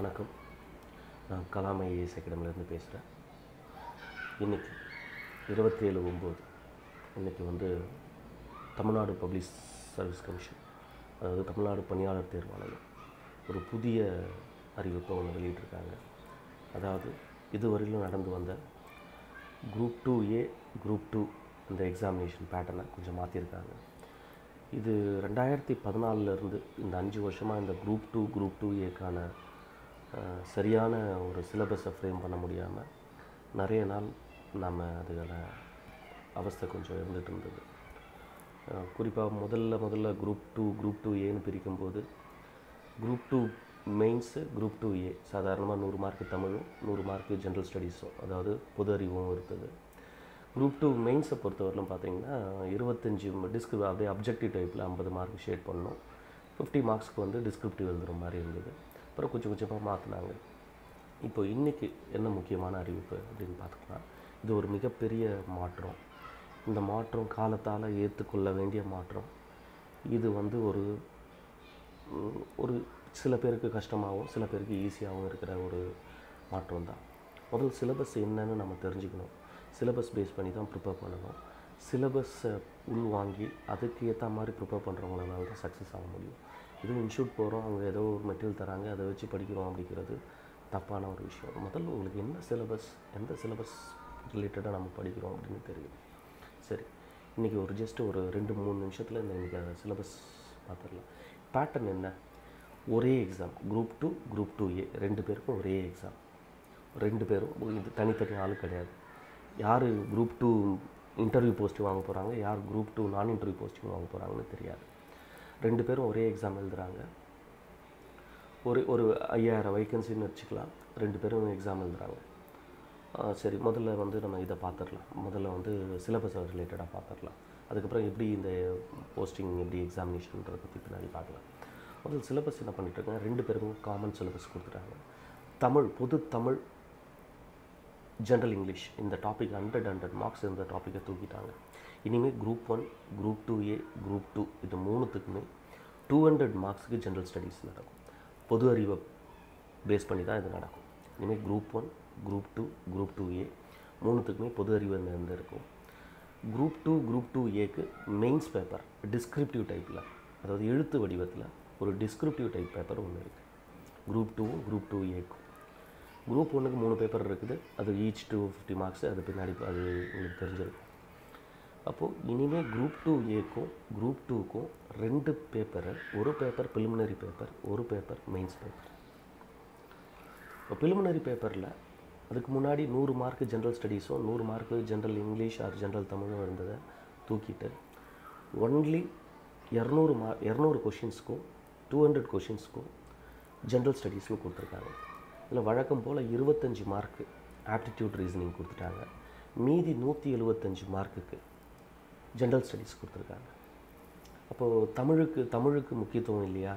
வணக்கம். நான் கலாம் ஐஏஎஸ் அகாடமிலேருந்து பேசுகிறேன் இன்றைக்கி இருபத்தேழு ஒம்பது. இன்றைக்கி வந்து தமிழ்நாடு பப்ளிக் சர்வீஸ் கமிஷன் அதாவது தமிழ்நாடு பணியாளர் தேர்வாணையம் ஒரு புதிய அறிவிப்பை ஒன்று வெளியிட்டிருக்காங்க. அதாவது இதுவரையிலும் நடந்து வந்த group two A group two இந்த எக்ஸாமினேஷன் பேட்டர்னை கொஞ்சம் மாற்றிருக்காங்க இது ரெண்டாயிரத்தி பதினாலிருந்து இந்த அஞ்சு வருஷமாக இந்த குரூப் டூ குரூப் டூ ஏக்கான சரியான ஒரு சிலபஸை ஃப்ரேம் பண்ண முடியாமல் நிறைய நாள் நம்ம அதுகளை அவஸ்தை கொஞ்சம் இருந்துகிட்டு இருந்தது. குறிப்பாக முதல்ல முதல்ல குரூப் டூ குரூப் டூ ஏன்னு பிரிக்கும்போது group two mains group two A சாதாரணமாக நூறு மார்க்கு தமிழும் நூறு மார்க்கு ஜென்ரல் ஸ்டடீஸும் அதாவது பொது அறிவும் இருந்தது. குரூப் டூ மெயின்ஸை பொறுத்தவரையிலும் பார்த்தீங்கன்னா இருபத்தஞ்சி டிஸ்க் அப்படியே அப்ஜெக்டிவ் டைப்பில் ஐம்பது மார்க் ஷேட் பண்ணோம் ஃபிஃப்டி மார்க்ஸ்க்கு வந்து டிஸ்கிரிப்டிவ் எழுதுகிற மாதிரி இருந்தது. அப்புறம் கொஞ்சம் கொஞ்சமாக மாற்றினாங்க இப்போ இன்றைக்கி என்ன முக்கியமான அறிவிப்பு அப்படின்னு பார்த்தோம்னா இது ஒரு மிகப்பெரிய மாற்றம். இந்த மாற்றம் காலத்தால் ஏற்றுக்கொள்ள வேண்டிய மாற்றம். இது வந்து ஒரு ஒரு சில பேருக்கு கஷ்டமாகவும் சில பேருக்கு ஈஸியாகவும் இருக்கிற ஒரு மாற்றம் தான். முதல் சிலபஸ் என்னன்னு நம்ம தெரிஞ்சுக்கணும். சிலபஸ் பேஸ் பண்ணி தான் ப்ரிப்பேர் பண்ணணும். சிலபஸை உள்வாங்கி அதுக்கு ஏற்ற மாதிரி ப்ரிப்பேர் பண்ணுறவங்களால தான் சக்ஸஸ் ஆக முடியும். இதுவும் இன்ஸ்டியூட் போகிறோம் அவங்க ஏதோ ஒரு மெட்டீரியல் தராங்க அதை வச்சு படிக்கிறோம் அப்படிங்கிறது தப்பான ஒரு விஷயம். முதல்ல உங்களுக்கு என்ன சிலபஸ் எந்த சிலபஸ் ரிலேட்டடாக நம்ம படிக்கிறோம் அப்படின்னு தெரியும். சரி இன்றைக்கி ஒரு ஜஸ்ட் ஒரு ரெண்டு மூணு நிமிஷத்தில் இந்த இன்றைக்கி சிலபஸ் பார்த்துடலாம் பேட்டர்ன் என்ன? ஒரே exam group two group two A ரெண்டு பேருக்கும் ஒரே எக்ஸாம் ரெண்டு பேரும் இது தனித்தனி ஆள் கிடையாது. யார் குரூப் டூ இன்டர்வியூ போஸ்ட்டு வாங்க போகிறாங்க யார் குரூப் டூ நான் இன்டர்வியூ போஸ்டிங் வாங்க போகிறாங்கன்னு தெரியாது. ரெண்டு பேரும் ஒரே எக்ஸாம் எழுதுகிறாங்க ஒரு ஒரு ஐயாயிரம் வைக்கன்சின்னு வச்சுக்கலாம். ரெண்டு பேரும் எக்ஸாம் எழுதுகிறாங்க சரி முதல்ல வந்து நம்ம இதை பார்த்துடலாம். முதல்ல வந்து சிலபஸ் ரிலேட்டடாக பார்த்துடலாம். அதுக்கப்புறம் எப்படி இந்த போஸ்டிங் எப்படி எக்ஸாமினேஷன்றதை பற்றி பின்னாடி பார்க்கலாம். முதல்ல சிலபஸ் என்ன பண்ணிட்டுருக்காங்க? ரெண்டு பேருக்கும் காமன் சிலபஸ் கொடுத்துட்டாங்க. தமிழ் பொது தமிழ் ஜென்ரல் இங்கிலீஷ் இந்த டாபிக் ஹண்ட்ரட் ஹண்ட்ரட் மார்க்ஸ் இந்த டாப்பிக்கை தூக்கிட்டாங்க. இனிமேல் group one group two A group two இது மூணுத்துக்குமே டூ ஹண்ட்ரட் மார்க்ஸுக்கு ஜென்ரல் ஸ்டடீஸ் நடக்கும். பொது அறிவை பேஸ் பண்ணி தான் இது நடக்கும். இனிமேல் group one group two group two A மூணுத்துக்குமே பொது அறிவு இருந்து இருக்கும். குரூப் டூ குரூப் டூ ஏக்கு மெயின்ஸ் பேப்பர் டிஸ்கிரிப்டிவ் டைப்பில் அதாவது எழுத்து வடிவத்தில் ஒரு டிஸ்கிரிப்டிவ் டைப் பேப்பர் ஒன்று இருக்குது குரூப் டூவும் குரூப் டூ ஏக்கும் குரூப் ஒன்றுக்கு மூணு பேப்பர் இருக்குது. அது ஈச் டூ ஃபிஃப்டி மார்க்ஸ் அது பின்னாடி அது உங்களுக்கு தெரிஞ்சிருக்கும். அப்போது இனிமேல் குரூப் டூ ஏக்கும் குரூப் டூக்கும் ரெண்டு பேப்பரு ஒரு பேப்பர் பிலிமினரி பேப்பர் ஒரு பேப்பர் மெயின்ஸ் பேப்பர் இப்போ பிலிமினரி பேப்பரில் அதுக்கு முன்னாடி நூறு மார்க் ஜென்ரல் ஸ்டடீஸும் நூறு mark general English or general தமிழும் இருந்ததை தூக்கிட்டு ஒன்லி இரநூறு மார்க் இரநூறு கொஷின்ஸ்க்கும் டூ ஹண்ட்ரட் கொஷின்ஸ்க்கும் ஜென்ரல் ஸ்டடீஸ்னு கொடுத்துருக்காங்க. இதில் வழக்கம் போல் இருபத்தஞ்சி மார்க்கு ஆப்டிடியூட் ரீசனிங் கொடுத்துட்டாங்க. மீதி நூற்றி எழுபத்தஞ்சி மார்க்குக்கு ஜென்ரல் ஸ்டடீஸ் கொடுத்துருக்காங்க. அப்போது தமிழுக்கு தமிழுக்கு முக்கியத்துவம் இல்லையா?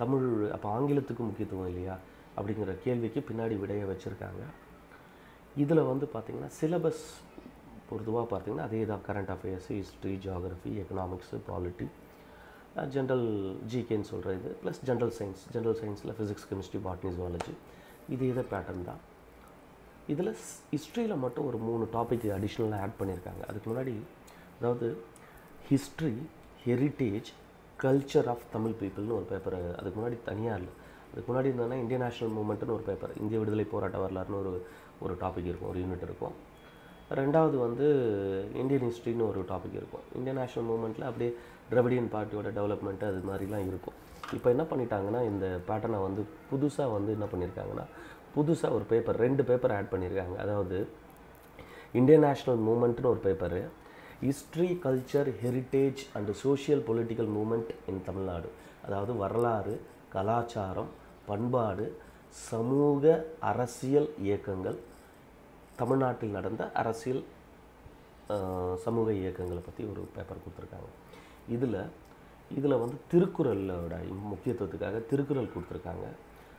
தமிழ் அப்போ ஆங்கிலத்துக்கு முக்கியத்துவம் இல்லையா? அப்படிங்கிற கேள்விக்கு பின்னாடி விடையை வச்சுருக்காங்க. இதில் வந்து பார்த்திங்கன்னா சிலபஸ் பொதுவாக பார்த்தீங்கன்னா அதே தான் current affairs history geography economics polity general ஜிகேன்னு சொல்கிற இது ப்ளஸ் ஜென்ரல் சயின்ஸ் ஜென்ரல் சயின்ஸில் ஃபிசிக்ஸ் கெமிஸ்ட்ரி பாட்னி ஜுவாலஜி இது இதை பேட்டர்ன் தான். இதில் ஹிஸ்ட்ரியில் மட்டும் ஒரு மூணு டாபிக் அடிஷ்னலாக ஆட் பண்ணியிருக்காங்க அதுக்கு முன்னாடி அதாவது history heritage culture of Tamil பீப்புள்னு ஒரு பேப்பர் அதுக்கு முன்னாடி தனியாக இல்லை. அதுக்கு முன்னாடி என்னென்னா இந்தியன் நேஷனல் மூமெண்ட்னு ஒரு பேப்பர் இந்திய விடுதலை போராட்ட வரலாறுன்னு ஒரு ஒரு டாபிக் இருக்கும் ஒரு யூனிட் இருக்கும். ரெண்டாவது வந்து இந்தியன் ஹிஸ்ட்ரின்னு ஒரு டாபிக் இருக்கும். இந்தியன் நேஷனல் மூமெண்ட்டில் அப்படியே திராவிடியன் பார்ட்டியோட டெவலப்மெண்ட்டு அது மாதிரிலாம் இருக்கும். இப்போ என்ன பண்ணிட்டாங்கன்னா இந்த பேட்டர்னை வந்து புதுசாக வந்து என்ன பண்ணியிருக்காங்கன்னா புதுசாக ஒரு பேப்பர் ரெண்டு பேப்பர் ஆட் பண்ணியிருக்காங்க அதாவது இந்தியன் நேஷனல் மூமெண்ட்னு ஒரு paper history culture heritage and social political movement in Tamil Nadu அதாவது வரலாறு கலாச்சாரம் பண்பாடு சமூக அரசியல் இயக்கங்கள் தமிழ்நாட்டில் நடந்த அரசியல் சமூக இயக்கங்களை பற்றி ஒரு பேப்பர் கொடுத்துருக்காங்க. இதில் இதில் வந்து திருக்குறளோட முக்கியத்துவத்துக்காக திருக்குறள் கொடுத்துருக்காங்க.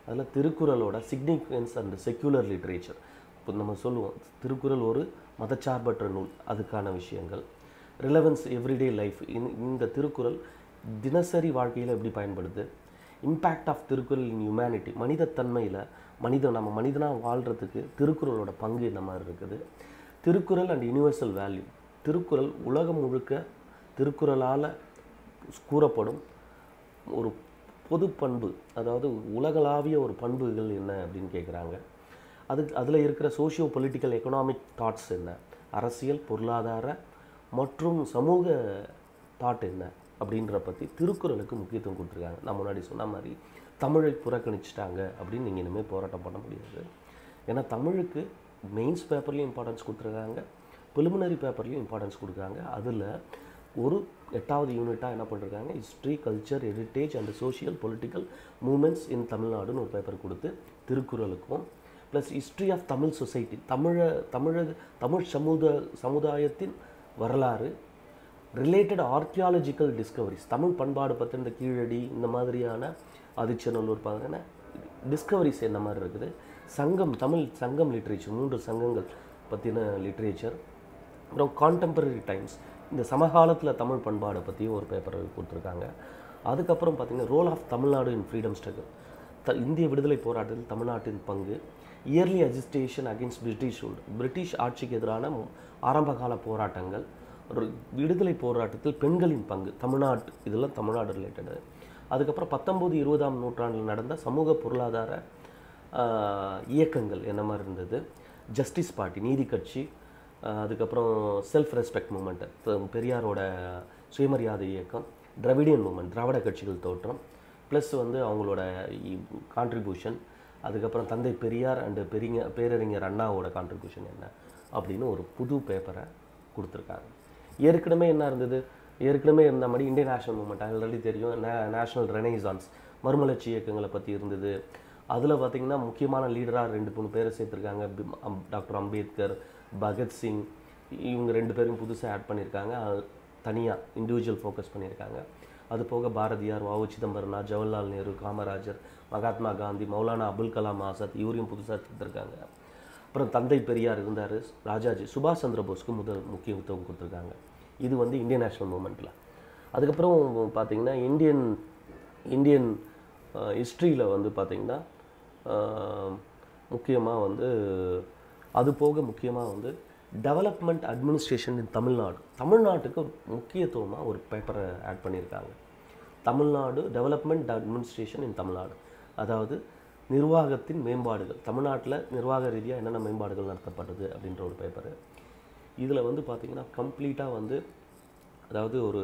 அதில் திருக்குறளோட சிக்னிஃபிகன்ஸ் அண்ட் செக்யூலர் லிட்ரேச்சர் இப்போ நம்ம சொல்லுவோம் திருக்குறள் ஒரு மதச்சார்பற்ற நூல் அதுக்கான விஷயங்கள். ரிலவன்ஸ் எவ்ரிடே லைஃப் இந்த திருக்குறள் தினசரி வாழ்க்கையில் எப்படி பயன்படுது? Impact of Thirukkural in humanity மனிதத்தன்மையில் மனித நம்ம மனிதனாக வாழ்கிறதுக்கு திருக்குறளோட பங்கு என்ன மாதிரி இருக்குது? Thirukkural and universal value Thirukkural உலகம் முழுக்க திருக்குறளால் கூறப்படும் ஒரு பொது பண்பு அதாவது உலகளாவிய ஒரு பண்புகள் என்ன அப்படின்னு கேட்குறாங்க அதுக்கு அதில் இருக்கிற சோஷியோ பொலிட்டிக்கல் எக்கனாமிக் தாட்ஸ் என்ன? அரசியல் பொருளாதார மற்றும் சமூக தாட் என்ன? அப்படின்ற பற்றி திருக்குறளுக்கு முக்கியத்துவம் கொடுத்துருக்காங்க. நான் முன்னாடி சொன்ன மாதிரி தமிழை புறக்கணிச்சிட்டாங்க அப்படின்னு நீங்கள் இனிமேல் போராட்டம் பண்ண முடியாது. ஏன்னா தமிழுக்கு மெயின்ஸ் பேப்பர்லேயும் இம்பார்ட்டன்ஸ் கொடுத்துருக்காங்க. ப்ரிலிமினரி பேப்பர்லேயும் இம்பார்ட்டன்ஸ் கொடுக்குறாங்க. அதில் ஒரு எட்டாவது யூனிட்டாக என்ன பண்ணிருக்காங்க? History culture heritage and social political movements in தமிழ்நாடுன்னு ஒரு பேப்பர் கொடுத்து திருக்குறளுக்கும் plus history of Tamil society தமிழ தமிழக தமிழ் சமுத சமுதாயத்தின் வரலாறு ரிலேட்டட் ஆர்கியாலஜிக்கல் டிஸ்கவரிஸ் தமிழ் பண்பாடு பற்றி இந்த கீழடி இந்த மாதிரியான ஆதிச்சநல்லூர் பார்த்தீங்கன்னா டிஸ்கவரிஸ் என்ன மாதிரி இருக்குது? சங்கம் தமிழ் சங்கம் லிட்ரேச்சர் மூன்று சங்கங்கள் பற்றின லிட்ரேச்சர் அப்புறம் கான்டெம்பரரி டைம்ஸ் இந்த சமகாலத்தில் தமிழ் பண்பாடை பற்றியும் ஒரு பேப்பர் கொடுத்துருக்காங்க. அதுக்கப்புறம் பார்த்திங்கன்னா role of Tamil Nadu in freedom struggle the இந்திய விடுதலை போராட்டத்தில் தமிழ்நாட்டின் பங்கு. Early agitation against British rule British ஆட்சிக்கு எதிரான ஆரம்பகால போராட்டங்கள் ஒரு விடுதலை போராட்டத்தில் பெண்களின் பங்கு தமிழ்நாட்டு இதெல்லாம் தமிழ்நாடு ரிலேட்டடு அதுக்கப்புறம் பத்தொம்போது இருபதாம் நூற்றாண்டில் நடந்த சமூக பொருளாதார இயக்கங்கள் என்ன மாதிரி இருந்தது? ஜஸ்டிஸ் பார்ட்டி நீதி கட்சி அதுக்கப்புறம் செல்ஃப் ரெஸ்பெக்ட் மூமெண்ட் பெரியாரோட சுயமரியாதை இயக்கம் திராவிடியன் மூமெண்ட் திராவிட கட்சிகள் தோற்றம் ப்ளஸ் வந்து அவங்களோட கான்ட்ரிபியூஷன் அதுக்கப்புறம் தந்தை பெரியார் அண்டு பெரிய பேரறிஞர் அண்ணாவோட கான்ட்ரிபியூஷன் என்ன அப்படின்னு ஒரு புது பேப்பரை கொடுத்துருக்காங்க. ஏற்கனவே என்ன இருந்தது? ஏற்கனவே இருந்த மாதிரி இந்தியன் நேஷனல் மூமெண்ட் ஆல்ரெடி தெரியும். நே நேஷனல் ரெனைசான்ஸ் மறுமலர்ச்சி இயக்கங்களை பற்றி இருந்தது. அதில் பார்த்தீங்கன்னா முக்கியமான லீடராக ரெண்டு மூணு பேரை சேர்த்துருக்காங்க. டாக்டர் அம்பேத்கர் பகத்சிங் இவங்க ரெண்டு பேரும் புதுசாக ஆட் பண்ணியிருக்காங்க. தனியாக இண்டிவிஜுவல் ஃபோக்கஸ் பண்ணியிருக்காங்க. அது போக பாரதியார் வாவு சிதம்பரனார் ஜவஹர்லால் நேரு காமராஜர் மகாத்மா காந்தி மௌலானா அபுல் கலாம் ஆசாத் இவரையும் புதுசாக சேர்த்துருக்காங்க. அப்புறம் தந்தை பெரியார் இருந்தார் ராஜாஜி சுபாஷ் சந்திர போஸ்க்கு முதல் முக்கியத்துவம் கொடுத்துருக்காங்க. இது வந்து இந்தியன் நேஷனல் மூமெண்ட்டில் அதுக்கப்புறம் பார்த்தீங்கன்னா இந்தியன் இந்தியன் ஹிஸ்ட்ரியில் வந்து பார்த்திங்கன்னா முக்கியமாக வந்து அது போக முக்கியமாக வந்து டெவலப்மெண்ட் அட்மினிஸ்ட்ரேஷன் இன் தமிழ்நாடு. தமிழ்நாட்டுக்கு முக்கியத்துவமாக ஒரு பேப்பரை ஆட் பண்ணியிருக்காங்க. Tamil Nadu development administration in Tamil Nadu. அதாவது நிர்வாகத்தின் மேம்பாடுகள். தமிழ்நாட்டில் நிர்வாக ரீதியாக என்னென்ன மேம்பாடுகள் நடத்தப்படுது அப்படின்ற ஒரு பேப்பரு இதில் வந்து பார்த்திங்கன்னா கம்ப்ளீட்டாக வந்து அதாவது ஒரு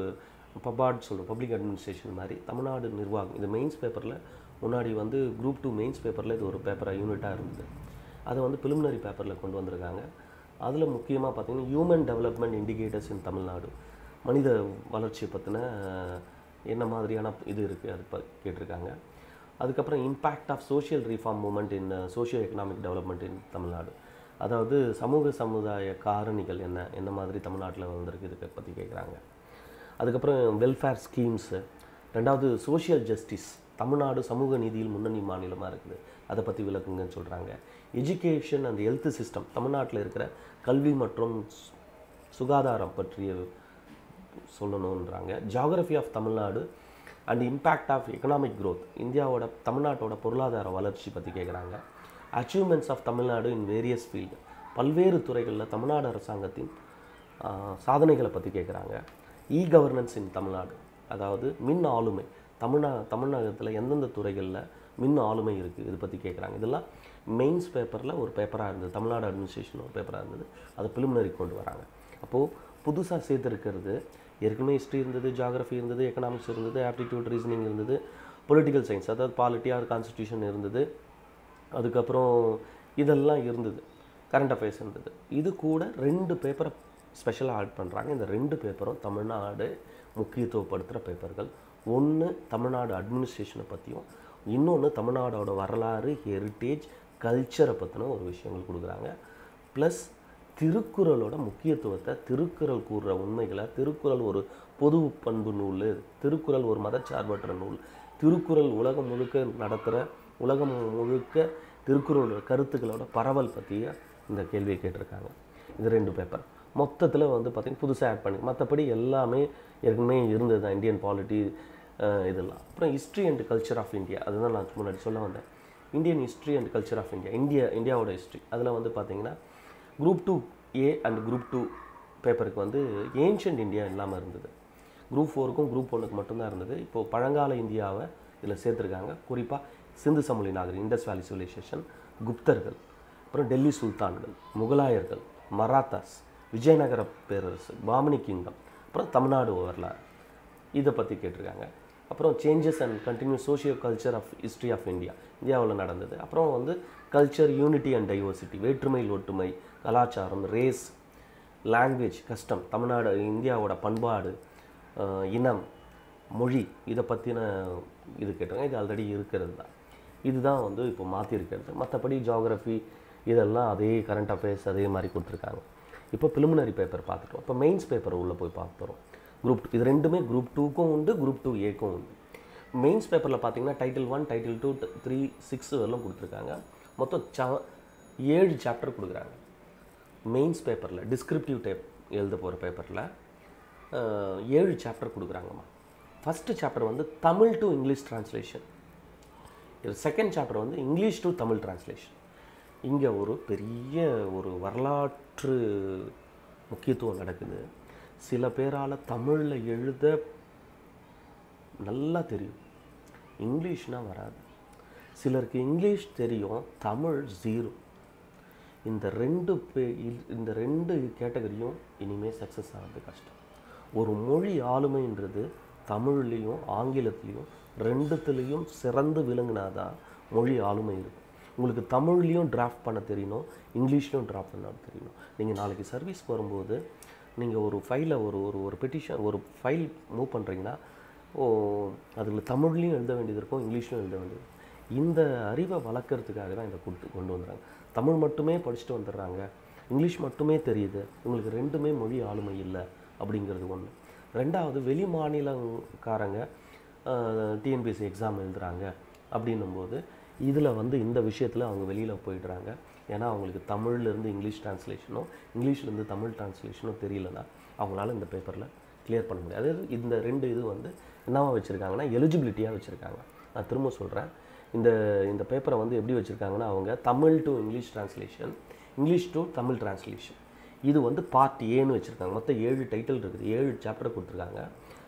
பபாட் சொல்கிறோம் பப்ளிக் அட்மினிஸ்ட்ரேஷன் மாதிரி தமிழ்நாடு நிர்வாகம். இது மெயின்ஸ் பேப்பரில் முன்னாடி வந்து குரூப் டூ மெயின்ஸ் பேப்பரில் இது ஒரு பேப்பராக யூனிட்டாக இருந்தது. அதை வந்து பிலிமினரி பேப்பரில் கொண்டு வந்திருக்காங்க. அதில் முக்கியமாக பார்த்தீங்கன்னா human development indicators in Tamil Nadu. மனித வளர்ச்சியை பற்றின என்ன மாதிரியான இது இருக்குது அது ப கேட்டிருக்காங்க. அதுக்கப்புறம் impact of social reform movement in socio economic development in Tamil Nadu. அதாவது சமூக சமுதாய காரணிகள் என்ன என்ன மாதிரி தமிழ்நாட்டில் வந்திருக்கு இதுக்கு பற்றி கேட்குறாங்க அதுக்கப்புறம் வெல்ஃபேர் ஸ்கீம்ஸு ரெண்டாவது சோஷியல் ஜஸ்டிஸ் தமிழ்நாடு சமூக நீதியில் முன்னணி மாநிலமாக இருக்குது. அதை பற்றி விளக்குங்கன்னு சொல்கிறாங்க எஜுகேஷன் அண்ட் ஹெல்த் சிஸ்டம் தமிழ்நாட்டில் இருக்கிற கல்வி மற்றும் சுகாதாரம் பற்றிய சொல்லணுன்றாங்க geography of Tamil Nadu and impact of economic growth இந்தியாவோட தமிழ்நாட்டோட பொருளாதார வளர்ச்சி பற்றி கேட்குறாங்க achievements of Tamil Nadu in various field பல்வேறு துறைகளில் தமிழ்நாடு அரசாங்கத்தின் சாதனைகளை பற்றி கேட்குறாங்க இ கவர்னன்ஸ் இன் தமிழ்நாடு அதாவது மின் ஆளுமை. தமிழ்நா தமிழகத்தில் எந்தெந்த துறைகளில் மின் ஆளுமை இருக்குது இது பற்றி கேட்குறாங்க இதெல்லாம் மெயின்ஸ் பேப்பரில் ஒரு பேப்பராக இருந்தது. தமிழ்நாடு அட்மினிஸ்ட்ரேஷன் ஒரு பேப்பராக இருந்தது. அதை பிலிமினரி கொண்டு வராங்க. அப்போது புதுசாக சேர்த்துருக்கிறது ஏற்கனவே ஹிஸ்ட்ரி இருந்தது ஜியாகிரஃபி இருந்தது எக்கனாமிக்ஸ் இருந்தது ஆப்டிடியூட் ரீசனிங் இருந்தது பொலிட்டிக்கல் சயின்ஸ் அதாவது பாலிட்டி ஆர் கான்ஸ்டியூஷன் இருந்தது. அதுக்கப்புறம் இதெல்லாம் இருந்தது. கரண்ட் அஃபேர்ஸ் இருந்தது. இது கூட ரெண்டு பேப்பரை ஸ்பெஷலாக ஆட் பண்ணுறாங்க இந்த ரெண்டு பேப்பரும் தமிழ்நாடு முக்கியத்துவப்படுத்துகிற பேப்பர்கள் ஒன்று தமிழ்நாடு அட்மினிஸ்ட்ரேஷனை பற்றியும் இன்னொன்று தமிழ்நாடோட வரலாறு ஹெரிட்டேஜ் கல்ச்சரை பற்றின ஒரு விஷயங்கள் கொடுக்குறாங்க. ப்ளஸ் திருக்குறளோட முக்கியத்துவத்தை திருக்குறள் கூறுற உண்மைகளை திருக்குறள் ஒரு பொது பண்பு நூல் திருக்குறள் ஒரு மதச்சார்பற்ற நூல் திருக்குறள் உலகம் முழுக்க நடத்துகிற உலகம் முழுக்க திருக்குறளோட கருத்துக்களோட பரவல் பற்றிய இந்த கேள்வியை கேட்டிருக்காங்க. இது ரெண்டு பேப்பர் மொத்தத்தில் வந்து பார்த்திங்கன்னா புதுசாக ஆட் பண்ணி மற்றபடி எல்லாமே ஏற்கனவே இருந்தது தான் இந்தியன் பாலிட்டி இதெல்லாம். அப்புறம் history and culture of India அதுதான் நான் முன்னாடி சொல்ல வந்தேன். Indian history and culture of India India இந்தியாவோட ஹிஸ்ட்ரி அதில் வந்து பார்த்திங்கன்னா group two A and group two பேப்பருக்கு வந்து ஏன்ஷியன்ட் இந்தியா இல்லாமல் இருந்தது. குரூப் ஃபோருக்கும் குரூப் ஒன்றுக்கு மட்டும்தான் இருந்தது. இப்போது பழங்கால இந்தியாவை இதில் சேர்த்துருக்காங்க. குறிப்பாக சிந்து சமொழி நாகரிகம் இண்டஸ் வேலி சிவிலைசேஷன் குப்தர்கள் அப்புறம் டெல்லி சுல்தான்கள் முகலாயர்கள் மராத்தாஸ் விஜயநகர பேரரசு பாமினி கிங்டம் அப்புறம் தமிழ்நாடு வரலாறு இதை பற்றி கேட்டிருக்காங்க. அப்புறம் changes and continue socio culture of history of India இந்தியாவில் நடந்தது. அப்புறம் வந்து கல்ச்சர் யூனிட்டி அண்ட் டைவர்சிட்டி வேற்றுமையில் ஒற்றுமை கலாச்சாரம் ரேஸ் லாங்குவேஜ் கஸ்டம் தமிழ்நாடு இந்தியாவோட பண்பாடு இனம் மொழி இதை பற்றின இது கேட்டாங்க இது ஆல்ரெடி இருக்கிறது தான். இதுதான் வந்து இப்போ மாற்றிருக்கிறது மற்றபடி ஜியாகிரஃபி இதெல்லாம் அதே கரண்ட் அஃபேர்ஸ் அதே மாதிரி கொடுத்துருக்காங்க. இப்போ preliminary பேப்பர் பார்த்துட்டோம். இப்போ மெயின்ஸ் பேப்பர் உள்ளே போய் பார்த்துறோம். குரூப் டூ இது ரெண்டுமே குரூப் டூக்கும் உண்டு குரூப் டூ ஏக்கும் உண்டு. மெயின்ஸ் பேப்பரில் பார்த்தீங்கன்னா title one title two three six வரலாம் கொடுத்துருக்காங்க. மொத்தம் சா ஏழு சாப்டர் கொடுக்குறாங்க. மெயின்ஸ் பேப்பரில் டிஸ்கிரிப்டிவ் டைப் எழுத போகிற பேப்பரில் ஏழு சாப்டர் கொடுக்குறாங்கம்மா. ஃபஸ்ட்டு சாப்டர் வந்து தமிழ் டு இங்கிலீஷ் ட்ரான்ஸ்லேஷன் இது செகண்ட் சாப்டர் வந்து இங்கிலீஷ் டு தமிழ் ட்ரான்ஸ்லேஷன் இங்கே ஒரு பெரிய ஒரு வரலாற்று முக்கியத்துவம் நடக்குது. சில பேரால் தமிழில் எழுத நல்லா தெரியும். இங்கிலீஷ்னால் வராது. சிலருக்கு இங்கிலீஷ் தெரியும் தமிழ் ஜீரோ இந்த ரெண்டு பே இல்- இந்த ரெண்டு கேட்டகரியும் இனிமேல் சக்ஸஸ் ஆகிறது கஷ்டம். ஒரு மொழி ஆளுமைன்றது தமிழ்லேயும் ஆங்கிலத்துலேயும் ரெண்டுத்துலேயும் சிறந்து விளங்குனாதான் மொழி ஆளுமை இருக்கும். உங்களுக்கு தமிழ்லேயும் டிராஃப்ட் பண்ண தெரியணும் இங்கிலீஷ்லையும் டிராஃப்ட் பண்ண தெரியணும். நீங்கள் நாளைக்கு சர்வீஸ் வரும்போது நீங்கள் ஒரு ஃபைலை ஒரு ஒரு ஒரு பெட்டிஷன் ஒரு ஃபைல் மூவ் பண்ணுறீங்கன்னா ஓ அதில் தமிழ்லையும் எழுத வேண்டியது இருக்கும் இங்கிலீஷ்லையும் எழுத வேண்டியது இருக்கும். இந்த அறிவை வளர்க்குறதுக்காக தான் இதை கொடுத்து கொண்டு வந்துடுறாங்க தமிழ் மட்டுமே படிச்சுட்டு வந்துடுறாங்க. இங்கிலீஷ் மட்டுமே தெரியுது. உங்களுக்கு ரெண்டுமே மொழி ஆளுமை இல்லை அப்படிங்கிறது ஒன்று ரெண்டாவது வெளி மாநிலக்காரங்க டிஎன்பிஎஸ்சி எக்ஸாம் எழுதுகிறாங்க அப்படின்னும்போது இதில் வந்து இந்த விஷயத்தில் அவங்க வெளியில் போயிடுறாங்க. ஏன்னா அவங்களுக்கு தமிழ்லேருந்து இங்கிலீஷ் டிரான்ஸ்லேஷனோ இங்கிலீஷ்லேருந்து தமிழ் டிரான்ஸ்லேஷனோ தெரியலனா அவங்களால இந்த பேப்பரில் கிளியர் பண்ண முடியாது. அதாவது இந்த ரெண்டு இது வந்து என்னவா வச்சுருக்காங்கன்னா எலிஜிபிலிட்டியாக வச்சுருக்காங்க. நான் திரும்ப சொல்கிறேன் இந்த இந்த பேப்பரை வந்து எப்படி வச்சுருக்காங்கன்னா அவங்க Tamil to English translation English to Tamil translation இது வந்து பார்ட் ஏன்னு வச்சுருக்காங்க. மொத்தம் ஏழு டைட்டில் இருக்குது. ஏழு சாப்டர் கொடுத்துருக்காங்க.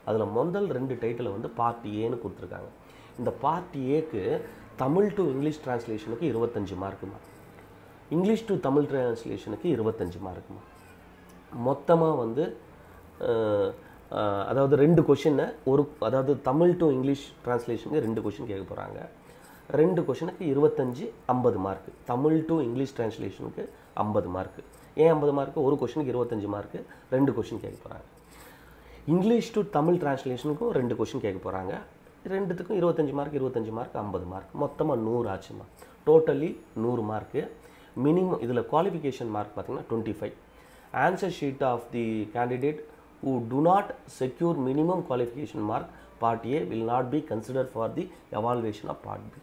அதில் முதல் ரெண்டு டைட்டிலை வந்து பார்ட் ஏன்னு கொடுத்துருக்காங்க. இந்த பார்ட் ஏக்கு தமிழ் டு இங்கிலீஷ் டிரான்ஸ்லேஷனுக்கு இருபத்தஞ்சு மார்க்குமா இங்கிலீஷ் டு தமிழ் டிரான்ஸ்லேஷனுக்கு இருபத்தஞ்சு மார்க்குமா மொத்தமாக வந்து அதாவது ரெண்டு கொஷினை ஒரு அதாவது தமிழ் டு இங்கிலீஷ் டிரான்ஸ்லேஷனுக்கு ரெண்டு கொஷின் கேட்க போகிறாங்க ரெண்டு கொஷினுக்கு இருபத்தஞ்சி ஐம்பது மார்க்கு தமிழ் டு இங்கிலீஷ் டிரான்ஸ்லேஷனுக்கு ஐம்பது மார்க்கு ஏன் ஐம்பது மார்க்கு ஒரு கொஷினுக்கு இருபத்தஞ்சி மார்க்கு ரெண்டு கொஷின் கேட்க போகிறாங்க இங்கிலீஷ் டு தமிழ் டிரான்ஸ்லேஷனுக்கும் ரெண்டு கொஷின் கேட்க போகிறாங்க ரெண்டுத்துக்கும் இருபத்தஞ்சி மார்க் இருபத்தஞ்சி மார்க் ஐம்பது மார்க் மொத்தமாக நூறு ஆச்சுமா? டோட்டலி நூறு மார்க்கு மினிமம் இதில் குவாலிஃபிகேஷன் மார்க் பார்த்தீங்கன்னா twenty five answer sheet of the candidate who do not secure minimum qualification mark part A will not be consider for the evaluation of part B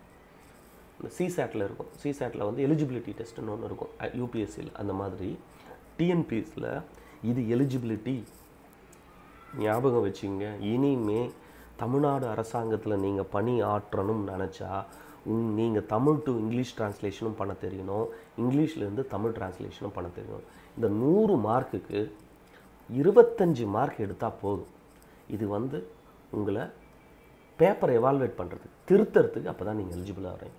சிசாட்டில் இருக்கும். சிசாட்டில் வந்து eligibility டெஸ்ட்னு ஒன்று இருக்கும். யூபிஎஸ்சியில் அந்த மாதிரி. டிஎன்பிஎஸ்சியில் இது எலிஜிபிலிட்டி ஞாபகம் வச்சுங்க. இனிமே தமிழ்நாடு அரசாங்கத்தில் நீங்கள் பணி ஆற்றணும்னு நினச்சா உங் நீங்கள் தமிழ் டு இங்கிலீஷ் டிரான்ஸ்லேஷனும் பண்ண தெரியணும். இங்கிலீஷ்லேருந்து தமிழ் டிரான்ஸ்லேஷனும் பண்ண தெரியணும். இந்த நூறு மார்க்குக்கு இருபத்தஞ்சி மார்க் எடுத்தால் போதும். இது வந்து உங்களை பேப்பரை எவால்வேட் பண்ணுறதுக்கு திருத்தறதுக்கு அப்போ தான் நீங்கள் எலிஜிபிளாக வரீங்க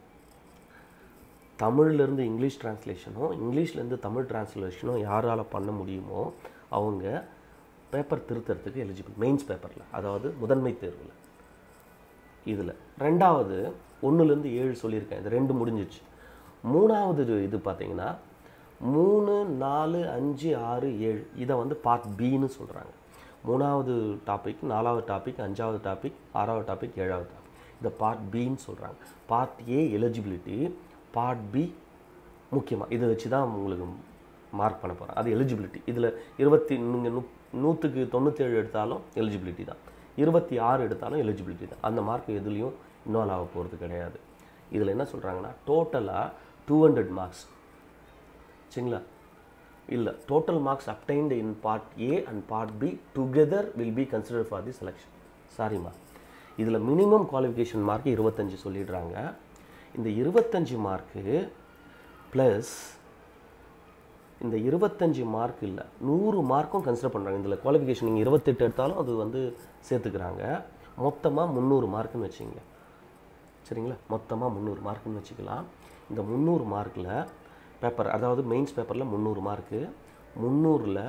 தமிழ்லேருந்து இங்கிலீஷ் ட்ரான்ஸ்லேஷனும் இங்கிலீஷ்லேருந்து தமிழ் ட்ரான்ஸ்லேஷனும் யாரால் பண்ண முடியுமோ அவங்க பேப்பர் திருத்தறதுக்கு எலிஜிபிள் மெயின்ஸ் பேப்பரில் அதாவது முதன்மை தேர்வில். இதில். ரெண்டாவது ஒன்றுலேருந்து ஏழு சொல்லியிருக்கேன். இது ரெண்டு முடிஞ்சிச்சு மூணாவது இது- பார்த்திங்கன்னா மூணு நாலு அஞ்சு ஆறு ஏழு இதை வந்து பார்ட் பின்னு சொல்கிறாங்க மூணாவது டாபிக் நாலாவது டாபிக் அஞ்சாவது டாபிக் ஆறாவது டாபிக் ஏழாவது டாபிக் இதை பார்ட் பின்னு சொல்கிறாங்க part A eligibility part B முக்கியமாக இதை வச்சு தான் உங்களுக்கு மார்க் பண்ண போகிறேன் அது எலிஜிபிலிட்டி இதில் இருபத்தி நீங்கள் நூ நூற்றுக்கு தொண்ணூற்றேழு எடுத்தாலும் எலிஜிபிலிட்டி தான். இருபத்தி ஆறு எடுத்தாலும் எலிஜிபிலிட்டி தான். அந்த மார்க் எதுலேயும் இன்வால்வ் ஆக போகிறது கிடையாது. இதில் என்ன சொல்கிறாங்கன்னா டோட்டலாக டூ ஹண்ட்ரட் மார்க்ஸ் சரிங்களா? இல்லை total marks obtained in part A and part B together will be consider for the selection சாரிம்மா இதில் மினிமம் குவாலிஃபிகேஷன் மார்க் இருபத்தஞ்சி சொல்லிடுறாங்க. இந்த இருபத்தஞ்சி மார்க்கு ப்ளஸ் இந்த இருபத்தஞ்சி மார்க் இல்லை நூறு மார்க்கும் கன்சிடர் பண்ணுறாங்க இதில் குவாலிஃபிகேஷன் நீங்கள் இருபத்தெட்டு எடுத்தாலும் அது வந்து சேர்த்துக்கிறாங்க. மொத்தமாக முந்நூறு மார்க்குன்னு வச்சுங்க சரிங்களா? மொத்தமாக முந்நூறு மார்க்குன்னு வச்சுக்கலாம். இந்த முந்நூறு மார்க்கில் பேப்பர் அதாவது மெயின்ஸ் பேப்பரில் முந்நூறு மார்க்கு முந்நூறில்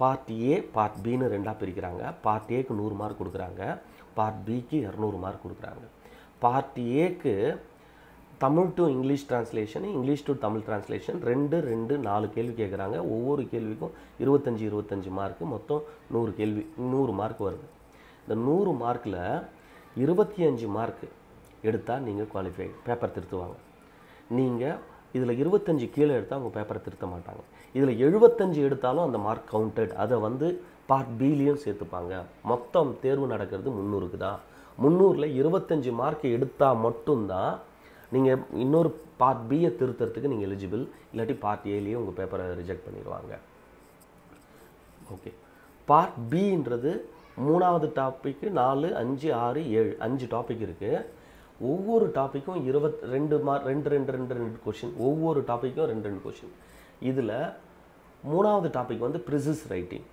பார்ட் ஏ பார்ட் பின்னு ரெண்டாக பிரிக்கிறாங்க. பார்ட் ஏக்கு நூறு மார்க் கொடுக்குறாங்க. பார்ட் பிக்கு இரநூறு மார்க் கொடுக்குறாங்க. பார்ட் ஏக்கு Tamil to English translation English to Tamil translation ரெண்டு ரெண்டு நாலு கேள்வி கேட்குறாங்க ஒவ்வொரு கேள்விக்கும் இருபத்தஞ்சி இருபத்தஞ்சி மார்க்கு மொத்தம் நூறு கேள்வி நூறு மார்க் வருது. இந்த நூறு மார்க்கில் இருபத்தி அஞ்சு மார்க்கு எடுத்தால் நீங்கள் குவாலிஃபை பேப்பர் திருத்துவாங்க. நீங்கள் இதில் இருபத்தஞ்சு கீழே எடுத்தால் உங்கள் பேப்பரை திருத்த மாட்டாங்க. இதில் எழுபத்தஞ்சு எடுத்தாலும் அந்த மார்க் கவுண்டட் அதை வந்து பார்ட் பிலையும் சேர்த்துப்பாங்க. மொத்தம் தேர்வு நடக்கிறது முந்நூறுக்கு தான். முந்நூறில் இருபத்தஞ்சி மார்க் எடுத்தால் மட்டும்தான் நீங்கள் இன்னொரு பார்ட் பியை திருத்துறதுக்கு நீங்கள் எலிஜிபிள் இல்லாட்டி பார்ட் ஏலேயே உங்கள் பேப்பரை ரிஜெக்ட் பண்ணிடுவாங்க. ஓகே பார்ட் பின்றது மூணாவது டாப்பிக்கு நாலு அஞ்சு ஆறு ஏழு அஞ்சு டாபிக் இருக்குது ஒவ்வொரு டாப்பிக்கும் இருபத் ரெண்டு மார்க் ரெண்டு ரெண்டு ரெண்டு ரெண்டு கொஷின் ஒவ்வொரு டாப்பிக்கும் ரெண்டு ரெண்டு கொஷின் இதில் மூணாவது டாபிக் வந்து ப்ரிசிஸ் ரைட்டிங்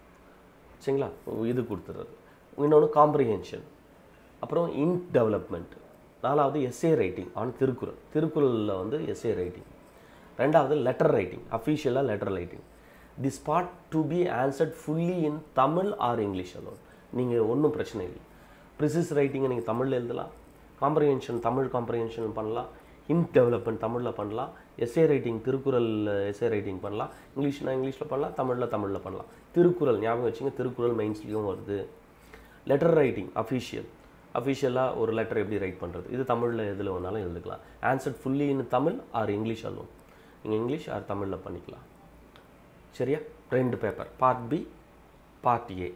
சரிங்களா? இது கொடுத்துறது. இன்னொன்று காம்ப்ரிஹென்ஷன் அப்புறம் இன் டெவலப்மெண்ட் நாலாவது எஸ்ஏ ரைட்டிங் ஆன் திருக்குறள் திருக்குறளில் வந்து எஸ்ஏ ரைட்டிங் ரெண்டாவது letter writing அஃபீஷியலாக letter writing the spot to be answered fully in Tamil or English alone நீங்கள் ஒன்றும் பிரச்சனை இல்லை. ப்ரிசிஸ் ரைட்டிங்கை நீங்கள் தமிழில் எழுதலாம். காம்ப்ரிஹென்ஷன் தமிழ் காம்ப்ரிஹென்ஷன் பண்ணலாம். இன்க் டெவலப்மெண்ட் தமிழில் பண்ணலாம். Essay writing Thirukkural essay writing பண்ணலாம். இங்கிலீஷ்னா இங்கிலீஷில் பண்ணலாம். தமிழில் தமிழில் பண்ணலாம். திருக்குறள் ஞாபகம் வச்சுங்க திருக்குறள் மெயின்ஸ்லேயும் வருது. லெட்டர் ரைட்டிங் அஃபீஷியல் அஃபிஷியலாக ஒரு லெட்டர் எப்படி ரைட் பண்ணுறது இது தமிழில் எதில் வேணாலும் எழுதுக்கலாம். Answer fully in Tamil or English alone நீங்கள் இங்கிலீஷ் ஆர் தமிழில் பண்ணிக்கலாம். சரியா? ரெண்டு paper part B part A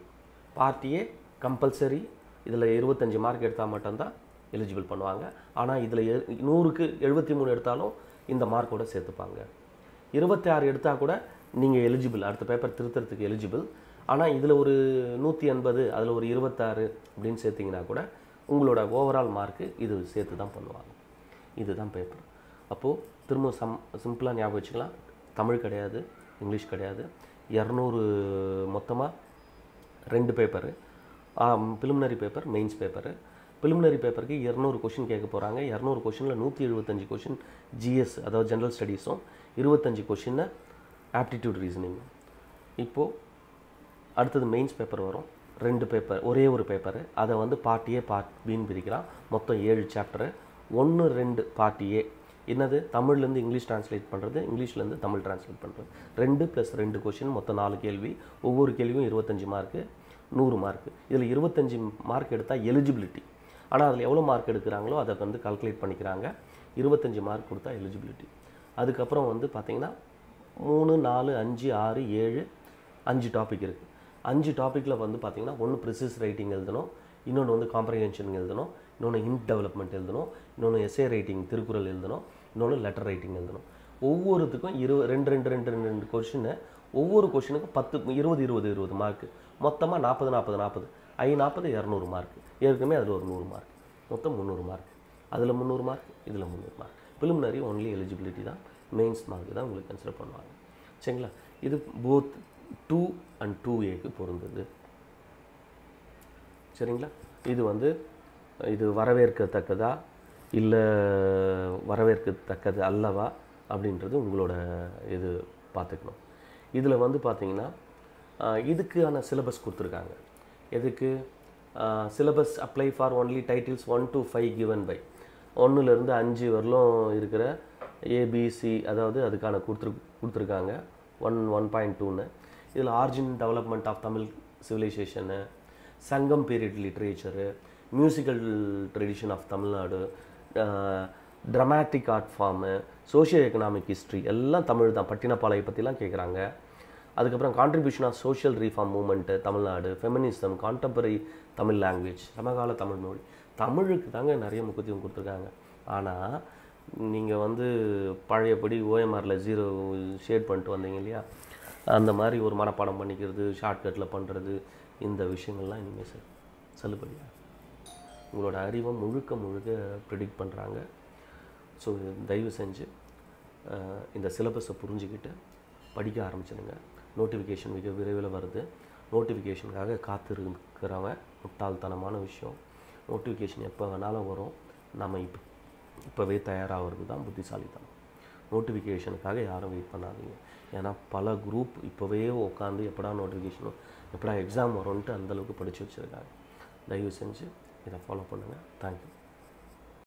part A compulsory இதில் இருபத்தஞ்சி மார்க் எடுத்தால் மட்டும்தான் எலிஜிபிள் பண்ணுவாங்க. ஆனால் இதில் நூறுக்கு எழுபத்தி மூணு எடுத்தாலும் இந்த மார்க்கோட சேர்த்துப்பாங்க. இருபத்தி ஆறு எடுத்தால் கூட நீங்கள் எலிஜிபிள் அடுத்த பேப்பர் திருத்தறதுக்கு எலிஜிபிள் ஆனால் இதில் ஒரு நூற்றி எண்பது அதில் ஒரு இருபத்தாறு அப்படின்னு சேர்த்திங்கன்னா கூட உங்களோட ஓவரால் மார்க்கு இது சேர்த்து தான் பண்ணுவாங்க. இதுதான் பேப்பர் அப்போது திரும்ப சம் சிம்பிளாக ஞாபகம் வச்சுக்கலாம். தமிழ் கிடையாது இங்கிலீஷ் கிடையாது. இரநூறு மொத்தமாக ரெண்டு paper preliminary paper mains paper preliminary பேப்பருக்கு இரநூறு கொஷின் கேட்க போகிறாங்க இரநூறு கொஷினில் நூற்றி எழுபத்தஞ்சு கொஷின் ஜிஎஸ் அதாவது ஜென்ரல் ஸ்டடீஸும் இருபத்தஞ்சி கொஷினை ஆப்டிடியூட் ரீசனிங்கும் இப்போது அடுத்தது மெயின்ஸ் பேப்பர் வரும். ரெண்டு பேப்பர் ஒரே ஒரு பேப்பரு அதை வந்து பார்ட்டியே பார்ட் பின்னு பிரிக்கிறான் மொத்தம் ஏழு சாப்டரு ஒன்று ரெண்டு பார்ட்டியே என்னது? தமிழ்லேருந்து இங்கிலீஷ் ட்ரான்ஸ்லேட் பண்ணுறது இங்கிலீஷ்லேருந்து தமிழ் ட்ரான்ஸ்லேட் பண்ணுறது ரெண்டு ப்ளஸ் ரெண்டு கொஷின் மொத்தம் நாலு கேள்வி. ஒவ்வொரு கேள்வியும் இருபத்தஞ்சி மார்க்கு நூறு மார்க்கு இதில் இருபத்தஞ்சி மார்க் எடுத்தால் எலிஜிபிலிட்டி ஆனால் அதில் எவ்வளோ மார்க் எடுக்கிறாங்களோ அதை வந்து கால்குலேட் பண்ணிக்கிறாங்க. இருபத்தஞ்சி மார்க் கொடுத்தா எலிஜிபிலிட்டி அதுக்கப்புறம் வந்து பார்த்திங்கன்னா மூணு நாலு அஞ்சு ஆறு ஏழு அஞ்சு டாபிக் இருக்குது அஞ்சு டாப்பிக்கில் வந்து பார்த்திங்கன்னா ஒன்று ப்ரிசிஸ் ரைட்டிங் எழுதணும் இன்னொன்று வந்து காம்ப்ரிஹென்ஷன் எழுதணும் இன்னொன்று இன்க் டெவலப்மெண்ட் எழுதணும் இன்னொன்று எஸ்ஏ ரைட்டிங் திருக்குறள் எழுதணும் இன்னொன்று லெட்டர் ரைட்டிங் எழுதணும். ஒவ்வொருத்துக்கும் இரு ரெண்டு ரெண்டு ரெண்டு ரெண்டு ரெண்டு கொஷினு ஒவ்வொரு கொஷினுக்கும் பத்து இருபது இருபது இருபது மார்க்கு மொத்தமாக நாற்பது நாற்பது நாற்பது ஐ நாற்பது இரநூறு மார்க் ஏற்கனவே அதில் ஒரு நூறு மார்க் மொத்தம் முந்நூறு மார்க் அதில் முந்நூறு மார்க் இதில் முந்நூறு மார்க் ப்ரிலிமினரி ஒன்லி எலிஜிபிலிட்டி தான் மெயின்ஸ் மார்க் தான் உங்களுக்கு கன்சிடர் பண்ணுவாங்க. சரிங்களா? இது போத் டூ அண்ட் டூ ஏக்கு பொருந்தது. சரிங்களா? இது வந்து இது வரவேற்கத்தக்கதா? இல்லை வரவேற்கத்தக்கது அல்லவா? அப்படின்றது உங்களோட இது பார்த்துக்கணும். இதில் வந்து பார்த்தீங்கன்னா இதுக்கான சிலபஸ் கொடுத்துருக்காங்க. எதுக்கு? Syllabus apply for only titles one to five given by ஒன்றுலேருந்து அஞ்சு வரலும் இருக்கிற ஏபிசி அதாவது அதுக்கான கொடுத்துரு கொடுத்துருக்காங்க. ஒன் ஒன் பாயிண்ட் டூன்னு இதில் origin development of Tamil civilization Sangam period literature musical tradition of Tamil Nadu dramatic art form socio economic history எல்லாம் தமிழ் தான். பட்டினப்பாளைய பற்றிலாம் கேட்குறாங்க அதுக்கப்புறம் contribution of social reform movement Tamil Nadu feminism contemporary Tamil language சமகால தமிழ் மொழி. தமிழுக்கு தாங்க நிறைய முக்கியத்துவம் கொடுத்துருக்காங்க. ஆனால் நீங்கள் வந்து பழையபடி ஓஎம்ஆரில் ஜீரோ ஷேட் பண்ணிட்டு வந்தீங்க இல்லையா? அந்த மாதிரி ஒரு மனப்பாடம் பண்ணிக்கிறது ஷார்ட்கட்டில் பண்ணுறது இந்த விஷயங்கள்லாம் இனிமேல் சார் செல்லுபடியா உங்களோட அறிவை முழுக்க முழுக்க ப்ரிடிக்ட் பண்ணுறாங்க ஸோ தயவு செஞ்சு இந்த சிலபஸை புரிஞ்சுக்கிட்டு படிக்க ஆரம்பிச்சிடுங்க. நோட்டிஃபிகேஷன் மிக விரைவில் வருது. நோட்டிஃபிகேஷனுக்காக காத்திருக்கிறவன் முட்டாள்தனமான விஷயம். நோட்டிஃபிகேஷன் எப்போ வேணாலும் வரும். நம்ம இப்போ இப்போவே தயாராகிறது தான் புத்திசாலித்தனம் நோட்டிஃபிகேஷனுக்காக யாரும் வெயிட் பண்ணாதீங்க. ஏன்னா பல குரூப் இப்போவே உட்காந்து எப்படா நோட்டிஃபிகேஷனும் எப்படா எக்ஸாம் வரும்ன்ட்டு அந்தளவுக்கு படித்து வச்சுருக்காங்க. தயவு செஞ்சு இதை ஃபாலோ பண்ணுங்கள் தேங்க்யூ